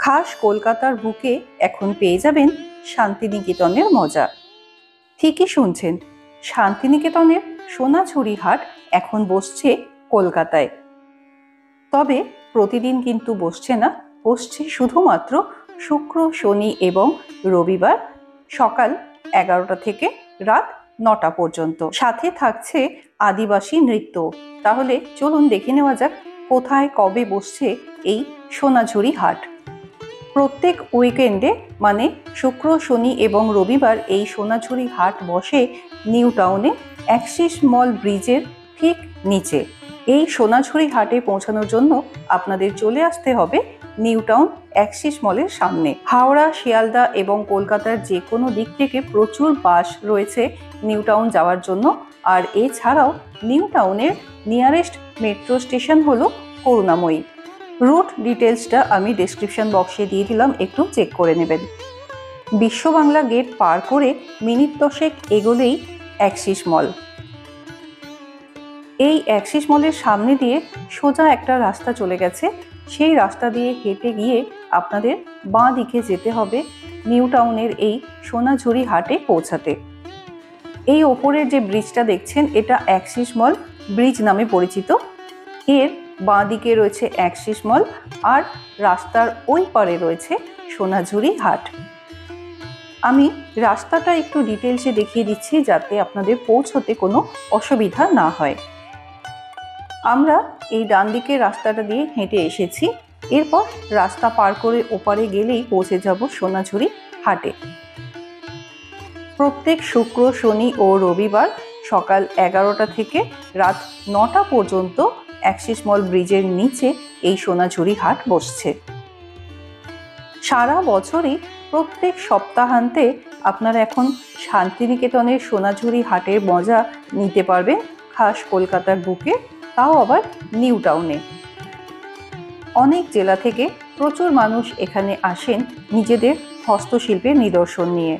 খাস কলকাতার বুকে এখন পেয়ে যাবেন শান্তিনিকেতনের মজা। ঠিকই শুনছেন, শান্তিনিকেতনের সোনাঝুরি হাট এখন বসছে কলকাতায়। তবে প্রতিদিন কিন্তু বসছে না, বসছে শুধুমাত্র শুক্র, শনি এবং রবিবার সকাল এগারোটা থেকে রাত নটা পর্যন্ত। সাথে থাকছে আদিবাসী নৃত্য। তাহলে চলুন দেখে নেওয়া যাক কোথায় কবে বসছে এই সোনাঝুরি হাট। প্রত্যেক উইকেন্ডে মানে শুক্র, শনি এবং রবিবার এই সোনাঝুরি হাট বসে নিউ টাউনে অ্যাক্সিস মল ব্রিজের ঠিক নিচে। এই সোনাঝুরি হাটে পৌঁছানোর জন্য আপনাদের চলে আসতে হবে নিউ টাউন অ্যাক্সিস মলের সামনে। হাওড়া, শিয়ালদা এবং কলকাতার যে কোনো দিক থেকে প্রচুর বাস রয়েছে নিউ টাউন যাওয়ার জন্য। আর এছাড়াও নিউ টাউনের নিয়ারেস্ট মেট্রো স্টেশন হলো করুণাময়ী। রুট ডিটেলসটা আমি ডেসক্রিপশন বক্সে দিয়ে দিলাম, একটু চেক করে নেবেন। বিশ্ব বাংলা গেট পার করে মিনিট দশেক এগোলেই অ্যাক্সিস মল এই অ্যাক্সিস মলের সামনে দিয়ে সোজা একটা রাস্তা চলে গেছে, সেই রাস্তা দিয়ে হেঁটে গিয়ে আপনাদের বাঁ দিকে যেতে হবে নিউ টাউনের এই সোনাঝুরি হাটে পৌঁছাতে। এই ওপরের যে ব্রিজটা দেখছেন, এটা অ্যাক্সিস মল ব্রিজ নামে পরিচিত। এর বাঁ দিকে রয়েছে অ্যাক্সিস মল আর রাস্তার ওই পারে রয়েছে সোনাঝুরি হাট। আমি রাস্তাটা একটু ডিটেলসে দেখিয়ে দিচ্ছি যাতে আপনাদের পৌঁছতে কোনো অসুবিধা না হয়। আমরা এই ডান দিকের রাস্তাটা দিয়ে হেঁটে এসেছি। এরপর রাস্তা পার করে ওপারে গেলেই পৌঁছে যাব সোনাঝুরি হাটে। প্রত্যেক শুক্র, শনি ও রবিবার সকাল এগারোটা থেকে রাত নটা পর্যন্ত অ্যাক্সিস মল ব্রিজের নিচে এই সোনাঝুরি হাট বসছে। সারা বছরই প্রত্যেক সপ্তাহান্তে আপনারা এখন শান্তিনিকেতনের সোনাঝুরি হাটের মজা নিতে পারবেন, খাস কলকাতার বুকে, তাও আবার নিউ টাউনে। অনেক জেলা থেকে প্রচুর মানুষ এখানে আসেন নিজেদের হস্তশিল্পের নিদর্শন নিয়ে।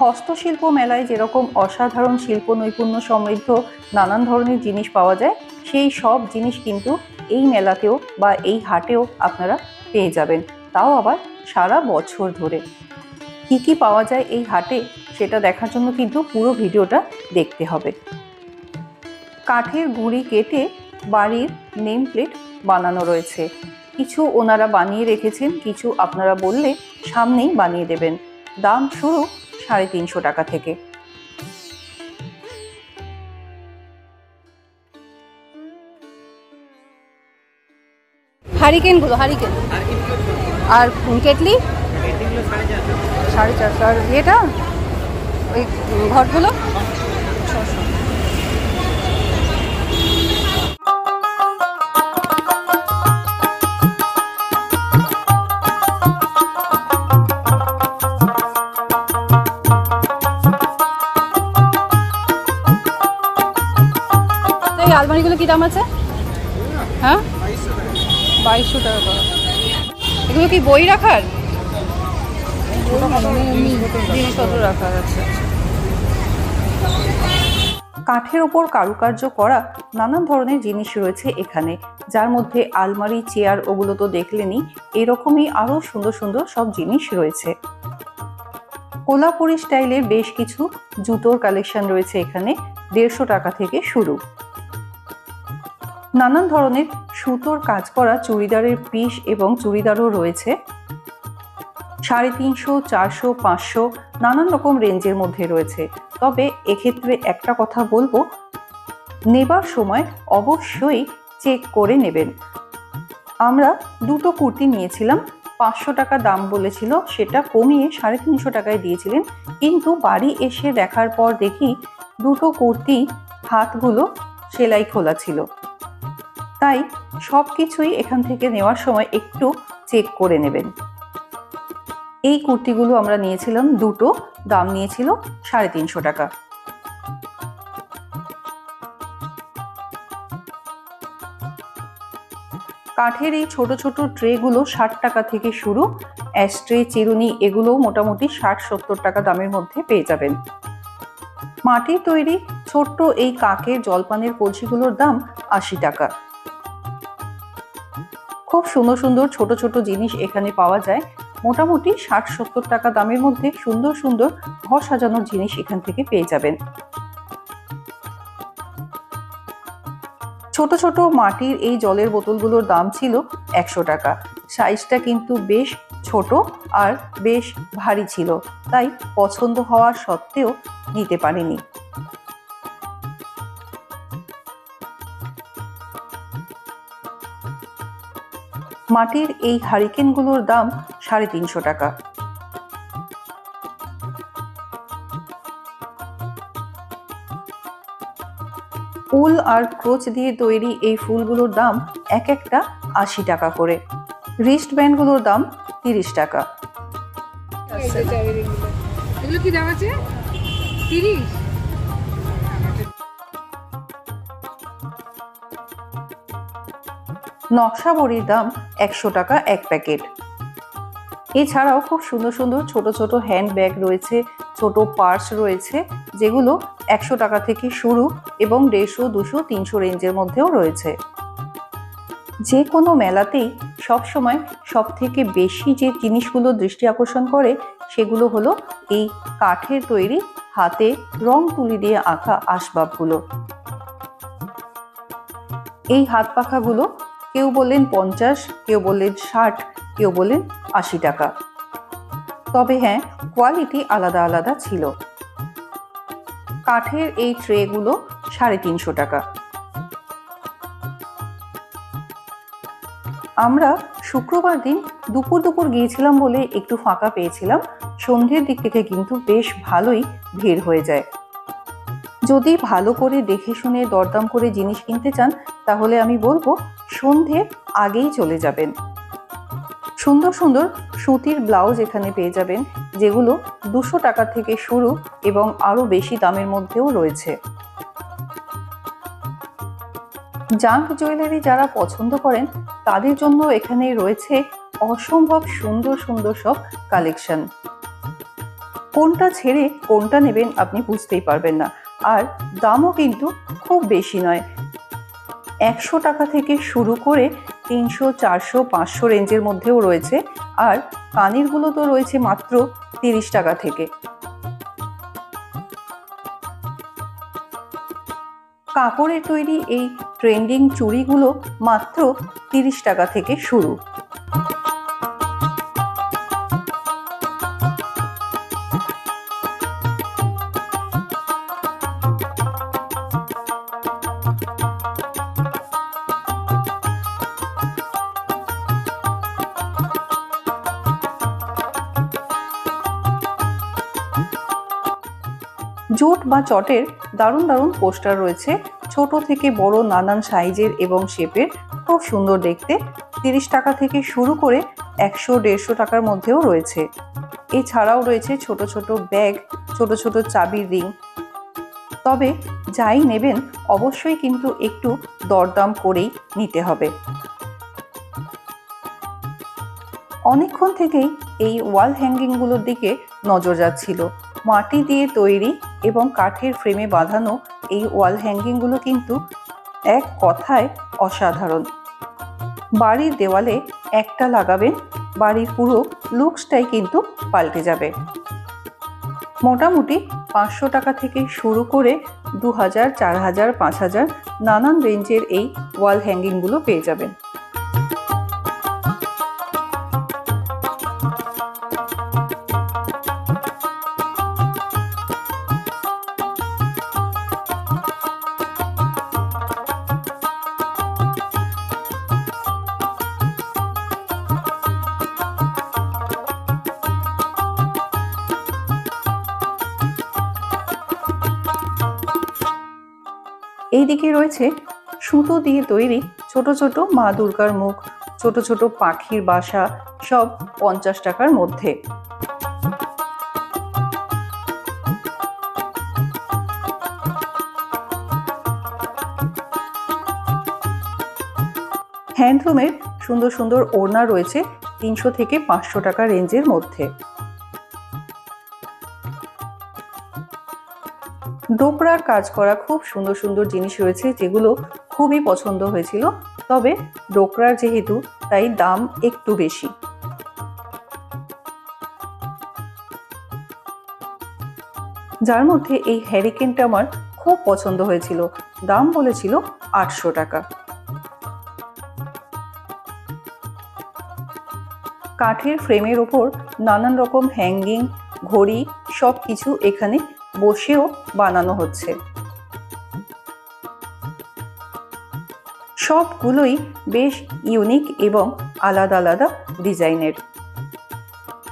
হস্তশিল্প মেলায় যেরকম অসাধারণ শিল্প নৈপুণ্য সমৃদ্ধ নানান ধরনের জিনিস পাওয়া যায় সেই সব জিনিস কিন্তু এই মেলাতেও বা এই হাটেও আপনারা পেয়ে যাবেন। তাও আবার সারা বছর ধরে। কি কি পাওয়া যায় এই হাটে সেটা দেখার জন্য কিন্তু পুরো ভিডিওটা দেখতে হবে। কাঠের গুঁড়ি কেটে বাড়ির নেম প্লেট বানানো রয়েছে। কিছু ওনারা বানিয়ে রেখেছেন, কিছু আপনারা বললে সামনেই বানিয়ে দেবেন। দাম শুরু সাড়ে তিনশো টাকা থেকে। হারিকেনগুলো হারিকেন। আর কেটলি? সাড়ে চারশো। আর এটা ওই ঘরগুলো? আলমারিগুলো কি দাম আছে? বাইশশো টাকা। এগুলো কি বই রাখার? জিনিসপত্র রাখার আছে কাঠের ওপর কারুকার্য করা নানান ধরনের জিনিস রয়েছে এখানে, যার মধ্যে আলমারি, চেয়ার ওগুলো তো দেখলেনই, এরকমই আরও সুন্দর সুন্দর সব জিনিস রয়েছে। কোলাপুরি স্টাইলের বেশ কিছু জুতোর কালেকশন রয়েছে এখানে, দেড়শো টাকা থেকে শুরু। নানান ধরনের সুতোর কাজ করা চুড়িদারের পিস এবং চুড়িদারও রয়েছে। সাড়ে তিনশো, চারশো, পাঁচশো নানান রকম রেঞ্জের মধ্যে রয়েছে। তবে এক্ষেত্রে একটা কথা বলব, নেবার সময় অবশ্যই চেক করে নেবেন। আমরা দুটো কুর্তি নিয়েছিলাম, পাঁচশো টাকা দাম বলেছিল, সেটা কমিয়ে সাড়ে তিনশো টাকায় দিয়েছিলেন। কিন্তু বাড়ি এসে দেখার পর দেখি দুটো কুর্তি হাতগুলো সেলাই খোলা ছিল। তাই সব কিছুই এখান থেকে নেওয়ার সময় একটু চেক করে নেবেন। এই কুর্তিগুলো আমরা নিয়েছিলাম, দুটো দাম নিয়েছিল সাড়ে তিনশো টাকা। কাঠের এই ছোট ছোট ট্রেগুলো ষাট টাকা থেকে শুরু অ্যাস্ট্রে চিরুনি এগুলো মোটামুটি ষাট সত্তর টাকা দামের মধ্যে পেয়ে যাবেন। মাটির তৈরি ছোট্ট এই কাকের জলপানের কলসিগুলোর দাম আশি টাকা। খুব সুন্দর সুন্দর ছোট ছোট জিনিস এখানে পাওয়া যায়। মোটামুটি ষাট সত্তর টাকা দামের মধ্যে সুন্দর সুন্দর ঘর সাজানোর জিনিস এখান থেকে পেয়ে যাবেন। ছোট ছোট মাটির এই জলের বোতলগুলোর দাম ছিল একশো টাকা। সাইজটা কিন্তু বেশ ছোট আর বেশ ভারী ছিল, তাই পছন্দ হওয়া সত্ত্বেও নিতে পারিনি। মাটির এই হারিকেনগুলোর দাম সাড়ে তিনশো টাকা। উল আর ক্রোচ দিয়ে তৈরি এই ফুলগুলোর দাম এক একটা আশি টাকা করে। রিস্ট ব্যান্ডগুলোর দাম তিরিশ টাকা। কি দাম আছে? তিরিশ? নকশা বড়ির দাম একশো টাকা এক প্যাকেট। এছাড়াও খুব সুন্দর সুন্দর ছোট ছোট হ্যান্ড ব্যাগ রয়েছে, ছোট পার্স রয়েছে, যেগুলো একশো টাকা থেকে শুরু এবং দেড়শো, দুশো, তিনশো রেঞ্জের মধ্যেও রয়েছে। যে কোনো মেলাতেই সবসময় সব থেকে বেশি যে জিনিসগুলো দৃষ্টি আকর্ষণ করে, সেগুলো হলো এই কাঠের তৈরি হাতে রং তুলি দিয়ে আঁকা আসবাবগুলো। এই হাত পাখাগুলো কেউ বললেন পঞ্চাশ, কেউ বললেন ষাট, কেউ বললেন আশি টাকা। তবে হ্যাঁ কোয়ালিটি আলাদা আলাদা ছিল। কাঠের এই ট্রেগুলো সাড়ে তিনশো টাকা। আমরা শুক্রবার দিন দুপুর দুপুর গিয়েছিলাম বলে একটু ফাঁকা পেয়েছিলাম, সন্ধ্যের দিক থেকে কিন্তু বেশ ভালোই ভিড় হয়ে যায়। যদি ভালো করে দেখে শুনে দরদাম করে জিনিস কিনতে চান, তাহলে আমি বলব সন্ধ্যের আগেই চলে যাবেন। সুন্দর সুন্দর সুতির ব্লাউজ এখানে পেয়ে যাবেন, যেগুলো দুশো টাকা থেকে শুরু এবং আরও বেশি দামের মধ্যেও রয়েছে। জাঙ্ক জুয়েলারি যারা পছন্দ করেন, তাদের জন্য এখানে রয়েছে অসম্ভব সুন্দর সুন্দর সব কালেকশন। কোনটা ছেড়ে কোনটা নেবেন আপনি বুঝতেই পারবেন না। আর দামও কিন্তু খুব বেশি নয়। একশো টাকা থেকে শুরু করে তিনশো, চারশো, পাঁচশো রেঞ্জের মধ্যেও রয়েছে। আর কানেরগুলো তো রয়েছে মাত্র তিরিশ টাকা থেকে। কাপড়ের তৈরি এই ট্রেন্ডিং চুড়িগুলো মাত্র তিরিশ টাকা থেকে শুরু। জুট বা চটের দারুণ দারুণ পোস্টার রয়েছে। ছোট থেকে বড় নানান সাইজের এবং শেপের, খুব সুন্দর দেখতে। তিরিশ টাকা থেকে শুরু করে একশো, দেড়শো টাকার মধ্যেও রয়েছে। এছাড়াও রয়েছে ছোট ছোট ব্যাগ, ছোট ছোট চাবির রিং। তবে যাই নেবেন, অবশ্যই কিন্তু একটু দরদাম করেই নিতে হবে। অনেকক্ষণ থেকেই এই ওয়াল হ্যাঙ্গিংগুলোর দিকে নজর যাচ্ছিল। মাটি দিয়ে তৈরি এবং কাঠের ফ্রেমে বাঁধানো এই ওয়াল হ্যাঙ্গিংগুলো কিন্তু এক কথায় অসাধারণ। বাড়ির দেওয়ালে একটা লাগাবেন, বাড়ির পুরো লুকসটাই কিন্তু পাল্টে যাবে। মোটামুটি পাঁচশো টাকা থেকে শুরু করে দু হাজার চার হাজার পাঁচ হাজার নানান রেঞ্জের এই ওয়াল হ্যাঙ্গিংগুলো পেয়ে যাবেন। এই দিকে রয়েছে সুতো দিয়ে তৈরি ছোট ছোট মা দুর্গার মুখ, ছোট ছোট পাখির বাসা, সব পঞ্চাশ টাকার মধ্যে। হ্যান্ডলুমের সুন্দর সুন্দর ওড়না রয়েছে তিনশো থেকে পাঁচশো টাকা রেঞ্জের মধ্যে। ডোকরার কাজ করা খুব সুন্দর সুন্দর জিনিস রয়েছে যেগুলো খুবই পছন্দ হয়েছিল। তবে ডোকরার যেহেতু, তাই দাম একটু বেশি। যার মধ্যে এই হ্যারিকেনটা আমার খুব পছন্দ হয়েছিল। দাম বলেছিল আটশো টাকা। কাঠের ফ্রেমের ওপর নানান রকম হ্যাঙ্গিং, ঘড়ি সব কিছু এখানে বসেও বানানো হচ্ছে। সবগুলোই বেশ ইউনিক এবং আলাদা আলাদা ডিজাইনের।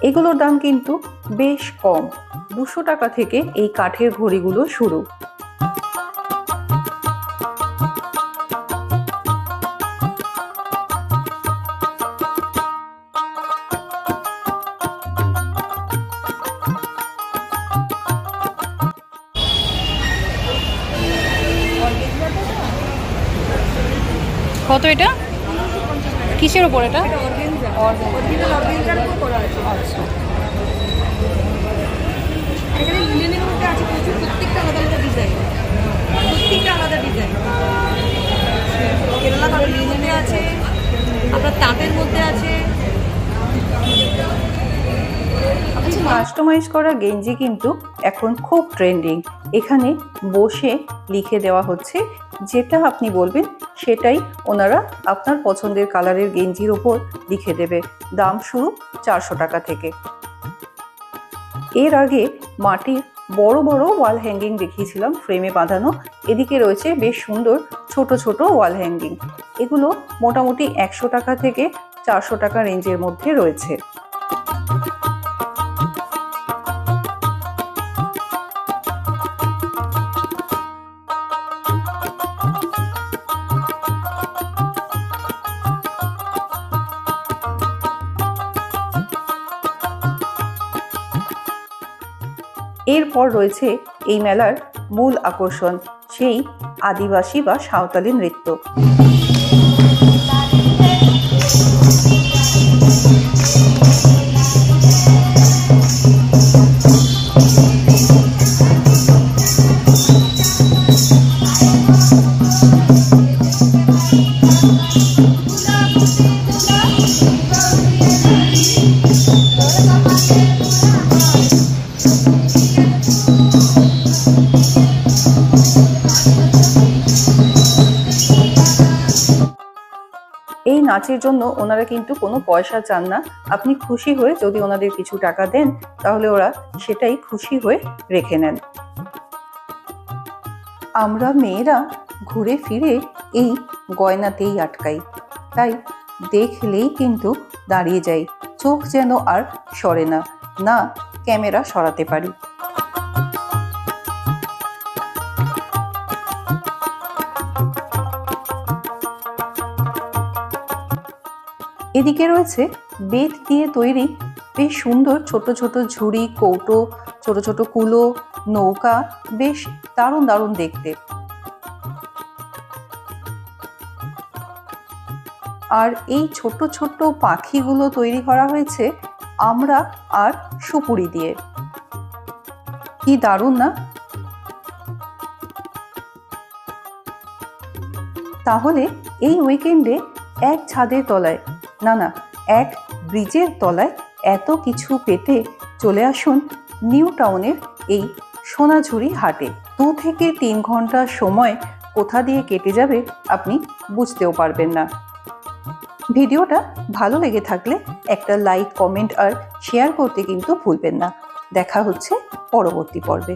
এগুলোর দাম কিন্তু বেশ কম। দুশো টাকা থেকে এই কাঠের ঘড়িগুলো শুরু। কত এটা? কিসের ওপর এটা? আচ্ছা। কাস্টমাইজ করা গেঞ্জি কিন্তু এখন খুব ট্রেন্ডিং এখানে বসে লিখে দেওয়া হচ্ছে, যেটা আপনি বলবেন সেটাই ওনারা আপনার পছন্দের কালারের গেঞ্জির ওপর লিখে দেবে। দাম শুরু চারশো টাকা থেকে। এর আগে মাটির বড় বড় ওয়াল হ্যাঙ্গিং দেখিয়েছিলাম ফ্রেমে বাঁধানো। এদিকে রয়েছে বেশ সুন্দর ছোট ছোট ওয়াল হ্যাঙ্গিং এগুলো মোটামুটি একশো টাকা থেকে চারশো টাকা রেঞ্জের মধ্যে রয়েছে। এরপর রয়েছে এই মেলার মূল আকর্ষণ সেই আদিবাসী বা সাঁওতালি নৃত্য। নাচের জন্য ওনারা কিন্তু কোনো পয়সা চান না। আপনি খুশি হয়ে যদি ওনাদের কিছু টাকা দেন, তাহলে ওরা সেটাই খুশি হয়ে রেখে নেন। আমরা মেয়েরা ঘুরে ফিরে এই গয়নাতেই আটকাই। তাই দেখলেই কিন্তু দাঁড়িয়ে যাই। চোখ যেন আর সরে না। না, ক্যামেরা সরাতে পারি। এদিকে রয়েছে বেত দিয়ে তৈরি বেশ সুন্দর ছোট ছোট ঝুড়ি, কৌটো, ছোট ছোট কুলো, নৌকা, বেশ দারুণ দারুণ দেখতে। আর এই ছোট ছোট পাখিগুলো তৈরি করা হয়েছে আমরা আর সুপুরি দিয়ে। কি দারুণ না? তাহলে এই উইকেন্ডে এক ছাদের তলায় না না, এক ব্রিজের তলায় এত কিছু পেতে চলে আসুন নিউ টাউনের এই সোনাঝুরি হাটে। দু থেকে তিন ঘণ্টা সময় কোথা দিয়ে কেটে যাবে আপনি বুঝতেও পারবেন না। ভিডিওটা ভালো লেগে থাকলে একটা লাইক, কমেন্ট আর শেয়ার করতে কিন্তু ভুলবেন না। দেখা হচ্ছে পরবর্তী পর্বে।